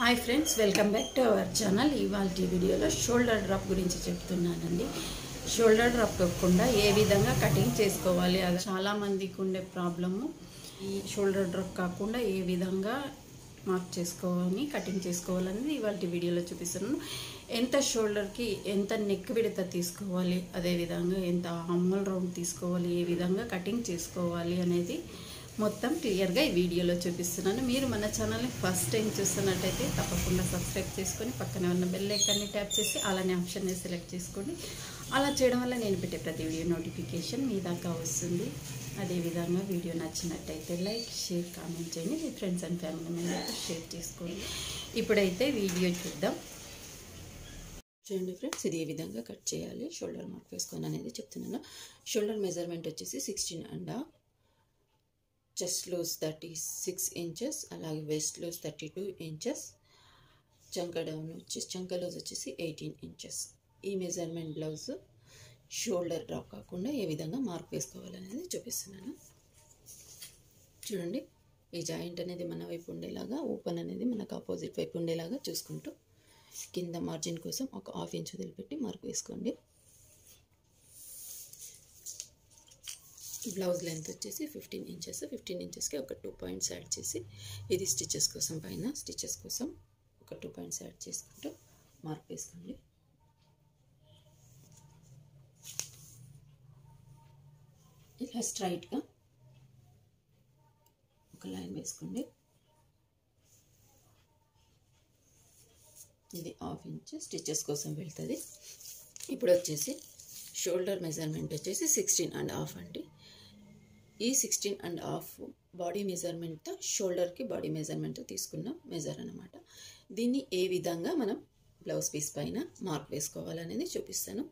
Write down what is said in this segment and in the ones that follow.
Hi friends welcome back to our channel ఇవాళ వీడియోలో shoulder drop గురించి చెప్తున్నానండి. షోల్డర్ డ్రాప్ కాకుండా ఏ విధంగా కటింగ్ చేసుకోవాలి? అది చాలామందికి ఉండే ప్రాబ్లము ఈ షోల్డర్ డ్రాప్ కాకుండా ఏ విధంగా మార్క్ చేసుకోవాలి కటింగ్ చేసుకోవాలనేది ఇవాళ వీడియోలో చూపిస్తున్నాను. ఎంత షోల్డర్కి ఎంత నెక్ విడత తీసుకోవాలి అదేవిధంగా ఎంత అమ్మల్ రౌండ్ తీసుకోవాలి ఏ విధంగా కటింగ్ చేసుకోవాలి అనేది మొత్తం క్లియర్గా ఈ వీడియోలో చూపిస్తున్నాను. మీరు మన ఛానల్ని ఫస్ట్ టైం చూస్తున్నట్టయితే తప్పకుండా సబ్స్క్రైబ్ చేసుకొని పక్కనే ఉన్న బెల్ ఐకాన్ని ట్యాప్ చేసి అలానే ఆప్షన్ని సెలెక్ట్ చేసుకోండి. అలా చేయడం వల్ల నేను పెట్టే ప్రతి వీడియో నోటిఫికేషన్ మీ దాకా వస్తుంది. అదేవిధంగా వీడియో నచ్చినట్టయితే లైక్ షేర్ కామెంట్ చేయండి. మీ friends and family members share చేసుకోండి. ఇప్పుడైతే వీడియో చూద్దాం. చూడండి ఫ్రెండ్స్ ఇది ఏ విధంగా కట్ చేయాలి? షోల్డర్ మార్క్ వేసుకొని అనేది చెప్తున్నాను. షోల్డర్ మెజర్మెంట్ వచ్చేసి sixteen and chest loose thirty six inches అలాగే waist loose thirty two inches చంక డౌన్ వచ్చేసి చంక లూజ్ వచ్చేసి ఎయిటీన్ ఇంచెస్ ఈ మెజర్మెంట్ బ్లౌజ్ షోల్డర్ డ్రాప్ కాకుండా ఏ విధంగా మార్క్ వేసుకోవాలనేది చూపిస్తున్నాను. చూడండి ఈ జాయింట్ అనేది మన వైపు ఉండేలాగా ఓపెన్ అనేది మనకు ఆపోజిట్ వైపు ఉండేలాగా చూసుకుంటూ కింద మార్జిన్ కోసం ఒక హాఫ్ ఇంచ్ వదిలిపెట్టి మార్క్ వేసుకోండి. బ్లౌజ్ లెంత్ వచ్చేసి ఫిఫ్టీన్ ఇంచెస్. ఫిఫ్టీన్ ఇంచెస్కి ఒక టూ పాయింట్స్ యాడ్ చేసి ఇది స్టిచెస్ కోసం పైన స్టిచెస్ కోసం ఒక టూ పాయింట్స్ యాడ్ చేసుకుంటూ మార్క్ వేసుకోండి. ఇలా స్ట్రైట్గా ఒక లైన్ వేసుకోండి. ఇది హాఫ్ ఇంచ్ స్టిచెస్ కోసం వెళ్తుంది. ఇప్పుడు వచ్చేసి షోల్డర్ మెజర్మెంట్ వచ్చేసి సిక్స్టీన్ అండ్ హాఫ్ అండి. ఈ సిక్స్టీన్ అండ్ హాఫ్ బాడీ మెజర్మెంట్తో షోల్డర్కి బాడీ మెజర్మెంట్ తీసుకున్న మెజర్ అనమాట దీన్ని ఏ విధంగా మనం బ్లౌజ్ పీస్ పైన మార్క్ వేసుకోవాలనేది చూపిస్తాను.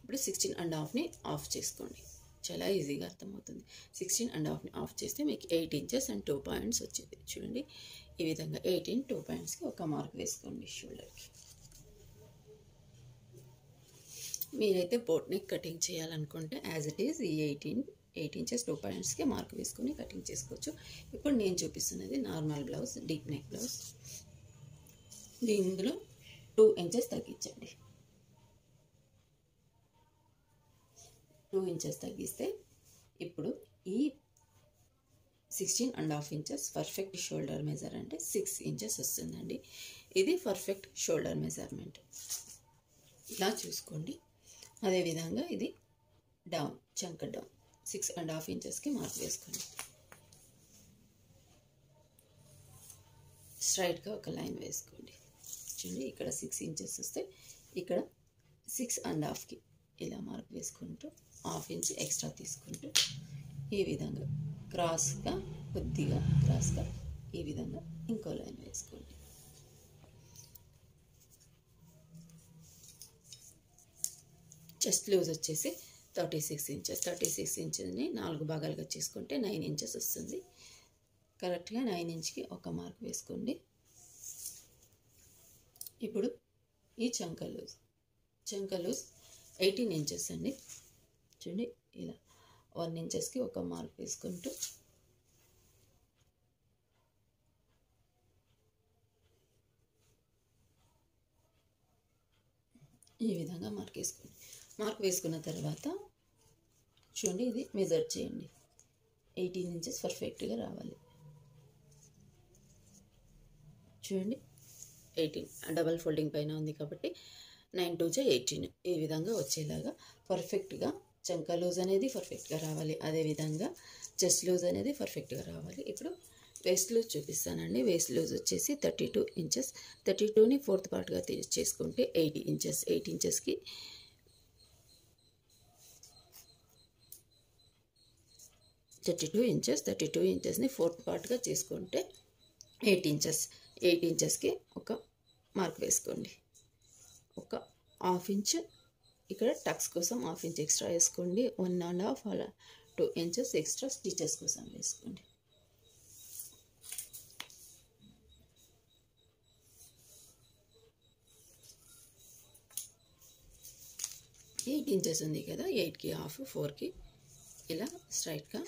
ఇప్పుడు సిక్స్టీన్ అండ్ హాఫ్ని ఆఫ్ చేసుకోండి. చాలా ఈజీగా అర్థమవుతుంది. సిక్స్టీన్ అండ్ హాఫ్ని ఆఫ్ చేస్తే మీకు eight inches and two points వచ్చేది. చూడండి. ఈ విధంగా ఎయిటీన్ టూ పాయింట్స్కి ఒక మార్క్ వేసుకోండి షోల్డర్కి మీరైతే బోట్ నెక్ కటింగ్ చేయాలనుకుంటే యాజ్ ఇట్ ఈజ్ ఈ ఎయిటీన్ ఎయిట్ ఇంచెస్ టూ పాయింట్స్కి మార్క్ వేసుకొని కటింగ్ చేసుకోవచ్చు. ఇప్పుడు నేను చూపిస్తున్నది normal blouse deep neck blouse ఇందులో టూ ఇంచెస్ తగ్గించండి. టూ ఇంచెస్ తగ్గిస్తే ఇప్పుడు ఈ sixteen and half inches perfect shoulder measure అంటే సిక్స్ ఇంచెస్ వస్తుందండి. ఇది పర్ఫెక్ట్ షోల్డర్ మెజర్మెంట్ ఇలా చూసుకోండి. అదేవిధంగా ఇది డౌన్ చంక డౌన్ సిక్స్ అండ్ హాఫ్ ఇంచెస్కి మార్క్ వేసుకోండి స్ట్రైట్గా ఒక లైన్ వేసుకోండి. చూడండి ఇక్కడ సిక్స్ ఇంచెస్ వస్తే ఇక్కడ సిక్స్ అండ్ హాఫ్కి ఇలా మార్క్ వేసుకుంటూ హాఫ్ ఇంచ్ ఎక్స్ట్రా తీసుకుంటూ ఈ విధంగా క్రాస్గా కొద్దిగా క్రాస్గా ఈ విధంగా ఇంకో లైన్ వేసుకోండి. చెస్ట్ లూజ్ వచ్చేసి thirty six inches thirty six ఇంచెస్ని నాలుగు భాగాలుగా చేసుకుంటే నైన్ ఇంచెస్ వస్తుంది. కరెక్ట్గా నైన్ ఇంచ్కి ఒక మార్క్ వేసుకోండి. ఇప్పుడు ఈ చంక లూజ్ చంక లూజ్ ఎయిటీన్ ఇంచెస్ అండి. చూడండి ఇలా వన్ ఇంచెస్కి ఒక మార్క్ వేసుకుంటూ ఈ విధంగా మార్క్ వేసుకోండి మార్క్ వేసుకున్న తర్వాత చూడండి ఇది మెజర్ చేయండి. ఎయిటీన్ ఇంచెస్ పర్ఫెక్ట్గా రావాలి. చూడండి ఎయిటీన్ డబల్ ఫోల్డింగ్ పైన ఉంది కాబట్టి నైన్ టూ జా ఎయిటీన్. ఈ విధంగా వచ్చేలాగా పర్ఫెక్ట్గా చంక లూజ్ అనేది పర్ఫెక్ట్గా రావాలి. అదేవిధంగా చెస్ట్ లూజ్ అనేది పర్ఫెక్ట్గా రావాలి. ఇప్పుడు వేస్ట్ లూజ్ చూపిస్తానండి. వేస్ట్ లూజ్ వచ్చేసి థర్టీ టూ ఇంచెస్. థర్టీ టూని ఫోర్త్ పార్ట్గా చేసుకుంటే ఎయిట్ ఇంచెస్ ఎయిట్ ఇంచెస్కి. Thirty two inches thirty two ఇంచెస్ని fourth పార్ట్గా చేసుకుంటే ఎయిట్ ఇంచెస్. ఎయిట్ ఇంచెస్కి ఒక మార్క్ వేసుకోండి. ఒక హాఫ్ ఇంచ్. ఇక్కడ టక్స్ కోసం హాఫ్ ఇంచ్ ఎక్స్ట్రా వేసుకోండి. వన్ అండ్ హాఫ్ అలా టూ ఇంచెస్ ఎక్స్ట్రా స్టిచెస్ కోసం వేసుకోండి. ఎయిట్ ఇంచెస్ ఉంది కదా ఎయిట్కి హాఫ్ ఫోర్కి ఇలా స్ట్రైట్గా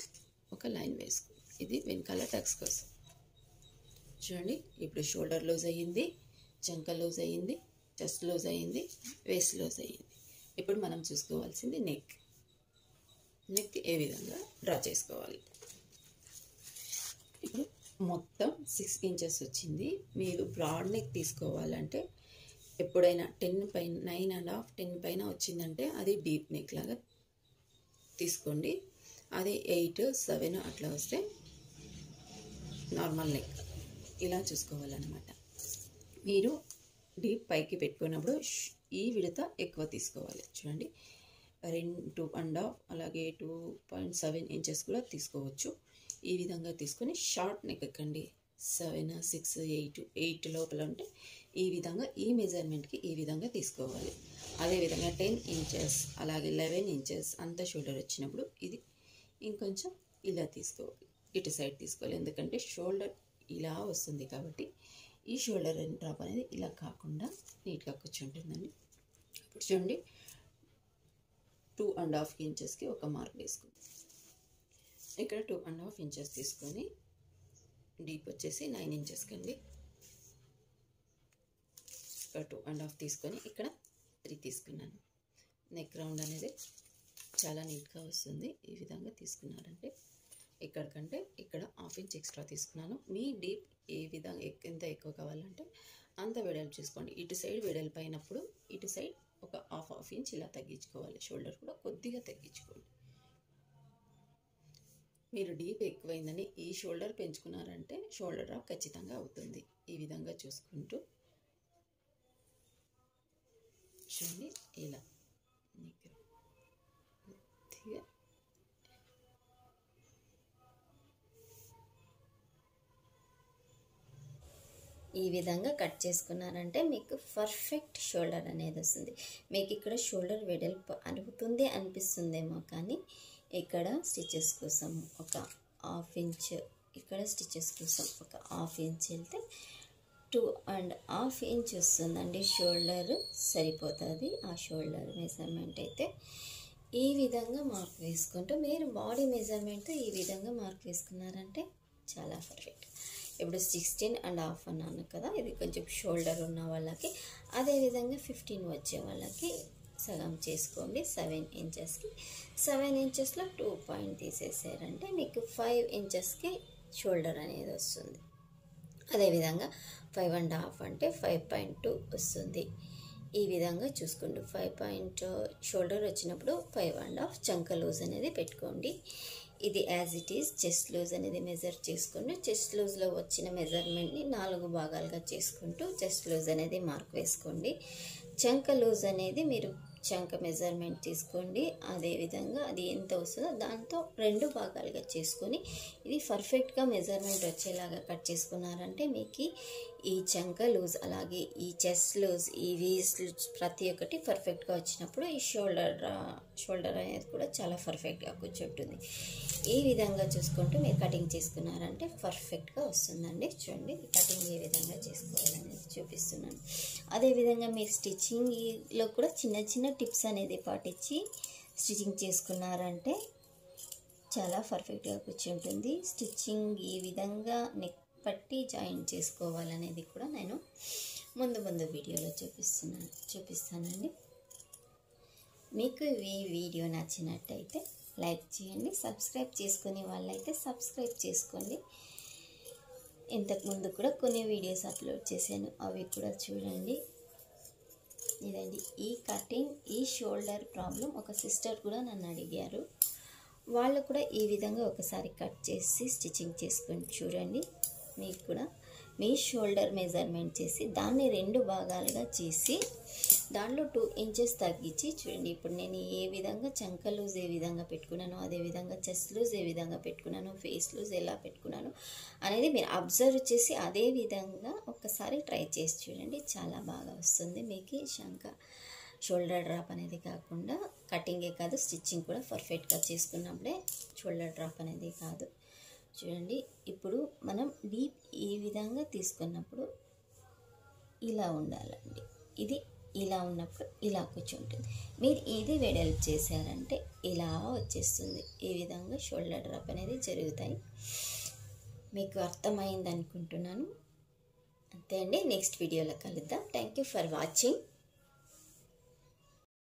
ఒక లైన్ వేసుకో. ఇది వెనకాల టక్స్ కోసం. చూడండి ఇప్పుడు షోల్డర్ లూజ్ అయ్యింది చంక లూజ్ అయ్యింది చెస్ట్ లూజ్ అయ్యింది వేస్ట్ లూజ్ అయ్యింది. ఇప్పుడు మనం చూసుకోవాల్సింది నెక్. నెక్ ఏ విధంగా డ్రా చేసుకోవాలి? ఇప్పుడు మొత్తం సిక్స్ ఇంచెస్ వచ్చింది. మీరు బ్రాడ్ నెక్ తీసుకోవాలంటే ఎప్పుడైనా టెన్ పైన నైన్ అండ్ హాఫ్ టెన్ పైన వచ్చిందంటే అది డీప్ నెక్ లాగా తీసుకోండి. అది ఎయిట్ సెవెన్ అట్లా వస్తే నార్మల్ నెక్. ఇలా చూసుకోవాలన్నమాట. మీరు డీప్ పైకి పెట్టుకున్నప్పుడు ఈ విడత ఎక్కువ తీసుకోవాలి. చూడండి. రెండు టూ అండ్ హాఫ్ అలాగే టూ పాయింట్ సెవెన్ ఇంచెస్ కూడా తీసుకోవచ్చు. ఈ విధంగా తీసుకొని షార్ట్ నెక్ ఎక్కండి. సెవెన్ సిక్స్ ఎయిట్ ఎయిట్ లోపల ఉంటే ఈ విధంగా ఈ మెజర్మెంట్కి ఈ విధంగా తీసుకోవాలి. అదేవిధంగా టెన్ ఇంచెస్ అలాగే లెవెన్ ఇంచెస్ అంత షోల్డర్ వచ్చినప్పుడు ఇది ఇంకొంచెం ఇలా తీసుకోవాలి. ఇటు సైడ్ తీసుకోవాలి. ఎందుకంటే షోల్డర్ ఇలా వస్తుంది కాబట్టి ఈ షోల్డర్ డ్రాప్ అనేది ఇలా కాకుండా నీట్గా కూర్చుంటుందండి. ఇప్పుడు చూడండి టూ అండ్ హాఫ్ ఇంచెస్కి ఒక మార్క్ వేసుకుంది. ఇక్కడ టూ అండ్ హాఫ్ ఇంచెస్ తీసుకొని డీప్ వచ్చేసి నైన్ ఇంచెస్కి అండి టూ అండ్ హాఫ్ తీసుకొని ఇక్కడ త్రీ తీసుకున్నాను. నెక్ రౌండ్ అనేది చాలా నీట్గా వస్తుంది. ఈ విధంగా తీసుకున్నారంటే ఇక్కడికంటే ఇక్కడ హాఫ్ ఇంచ్ ఎక్స్ట్రా తీసుకున్నాను. మీ డీప్ ఏ విధంగా ఎక్- ఎంత ఎక్కువ కావాలంటే అంత వెడల్పు చేసుకోండి. ఇటు సైడ్ వెడల్పు అయినప్పుడు ఇటు సైడ్ ఒక హాఫ్ హాఫ్ ఇంచ్ ఇలా తగ్గించుకోవాలి. షోల్డర్ కూడా కొద్దిగా తగ్గించుకోండి. మీరు డీప్ ఎక్కువైందని ఈ షోల్డర్ పెంచుకున్నారంటే షోల్డర్ డ్రాప్ ఖచ్చితంగా అవుతుంది. ఈ విధంగా చూసుకుంటూ కూర్చొని ఇలా కొద్దిగా ఈ విధంగా కట్ చేసుకున్నారంటే మీకు పర్ఫెక్ట్ షోల్డర్ అనేది వస్తుంది. మీకు ఇక్కడ షోల్డర్ వెడల్పు అరుగుతుంది అనిపిస్తుందేమో కానీ ఇక్కడ స్టిచెస్ కోసం ఒక హాఫ్ ఇంచ్ ఇక్కడ స్టిచెస్ కోసం ఒక హాఫ్ ఇంచ్ వెళ్తే టూ అండ్ హాఫ్ ఇంచ్ వస్తుందండి. షోల్డర్ సరిపోతుంది. ఆ షోల్డర్ మెజర్మెంట్ అయితే ఈ విధంగా మార్క్ వేసుకుంటూ మీరు బాడీ మెజర్మెంట్తో ఈ విధంగా మార్క్ వేసుకున్నారంటే చాలా పర్ఫెక్ట్. ఇప్పుడు సిక్స్టీన్ అండ్ హాఫ్ అన్నాను కదా ఇది కొంచెం షోల్డర్ ఉన్న వాళ్ళకి అదేవిధంగా ఫిఫ్టీన్ వచ్చే వాళ్ళకి సగం చేసుకోండి. సెవెన్ ఇంచెస్కి సెవెన్ ఇంచెస్లో టూ పాయింట్ తీసేసారంటే మీకు ఫైవ్ ఇంచెస్కి షోల్డర్ అనేది వస్తుంది. అదేవిధంగా ఫైవ్ అండ్ హాఫ్ అంటే ఫైవ్ పాయింట్ టూ వస్తుంది. ఈ విధంగా చూసుకోండి ఫైవ్ పాయింట్ షోల్డర్ వచ్చినప్పుడు ఫైవ్ అండ్ హాఫ్ చంక లూజ్ అనేది పెట్టుకోండి. ఇది as it is chest loose అనేది మెజర్ చేసుకోండి చెస్ట్ లూజ్లో వచ్చిన మెజర్మెంట్ని నాలుగు భాగాలుగా చేసుకుంటూ చెస్ట్ లూజ్ అనేది మార్క్ వేసుకోండి. చంక లూజ్ అనేది మీరు చంక మెజర్మెంట్ తీసుకోండి. అదేవిధంగా అది ఎంత వస్తుందో దాంతో రెండు భాగాలుగా చేసుకొని ఇది పర్ఫెక్ట్గా మెజర్మెంట్ వచ్చేలాగా కట్ చేసుకున్నారంటే మీకు ఈ చంక లూజ్ అలాగే ఈ చెస్ట్ లూజ్ ఈ వీస్ లూజ్ ప్రతి ఒక్కటి పర్ఫెక్ట్గా వచ్చినప్పుడు ఈ షోల్డర్ షోల్డర్ అనేది కూడా చాలా పర్ఫెక్ట్గా కూర్చుంటుంది. ఈ విధంగా చూసుకుంటూ మీరు కటింగ్ చేసుకున్నారంటే పర్ఫెక్ట్గా వస్తుందండి. చూడండి కటింగ్ ఏ విధంగా చేసుకోవాలనేది చూపిస్తున్నాను. అదేవిధంగా మీరు స్టిచ్చింగ్లో కూడా చిన్న చిన్న టిప్స్ అనేది పాటించి స్టిచ్చింగ్ చేసుకున్నారంటే చాలా పర్ఫెక్ట్గా కూర్చుంటుంది. స్టిచ్చింగ్ ఈ విధంగా నెక్ పట్టి జాయిన్ చేసుకోవాలనేది కూడా నేను ముందు ముందు వీడియోలో చూపిస్తున్నాను చూపిస్తానండి. మీకు ఈ వీడియో నచ్చినట్టయితే లైక్ చేయండి సబ్స్క్రైబ్ చేసుకునే వాళ్ళైతే సబ్స్క్రైబ్ చేసుకోండి. ఇంతకుముందు కూడా కొన్ని వీడియోస్ అప్లోడ్ చేశాను. అవి కూడా చూడండి. ఇదండి. ఈ కటింగ్ ఈ షోల్డర్ ప్రాబ్లం ఒక సిస్టర్ కూడా నన్ను అడిగారు. వాళ్ళు కూడా ఈ విధంగా ఒకసారి కట్ చేసి స్టిచ్చింగ్ చేసుకొని చూడండి. మీకు కూడా మీ షోల్డర్ మెజర్మెంట్ చేసి దాన్ని రెండు భాగాలుగా చేసి దాంట్లో టూ ఇంచెస్ తగ్గించి చూడండి. ఇప్పుడు నేను ఏ విధంగా చంక లూజ్ ఏ విధంగా పెట్టుకున్నాను అదే విధంగా చెస్ట్ లూజ్ ఏ విధంగా పెట్టుకున్నాను ఫేస్ లూజ్ ఎలా పెట్టుకున్నాను అనేది మీరు అబ్జర్వ్ చేసి అదే విధంగా ఒక్కసారి ట్రై చేసి చూడండి. చాలా బాగా వస్తుంది. మీకు శంక షోల్డర్ డ్రాప్ అనేది కాకుండా కటింగే కాదు స్టిచ్చింగ్ కూడా పర్ఫెక్ట్గా చేసుకున్నప్పుడే షోల్డర్ డ్రాప్ అనేది కాదు. చూడండి. ఇప్పుడు మనం డీప్ ఈ విధంగా తీసుకున్నప్పుడు ఇలా ఉండాలండి. ఇది ఇలా ఉన్నప్పుడు ఇలా కూర్చుంటుంది. మీరు ఇది వెడల్పు చేశారంటే ఇలా వచ్చేస్తుంది. ఈ విధంగా షోల్డర్ డ్రాప్ అనేది జరుగుతాయి. మీకు అర్థమైంది అనుకుంటున్నాను అంతే అండి. నెక్స్ట్ వీడియోలో కలుద్దాం. Thank you for watching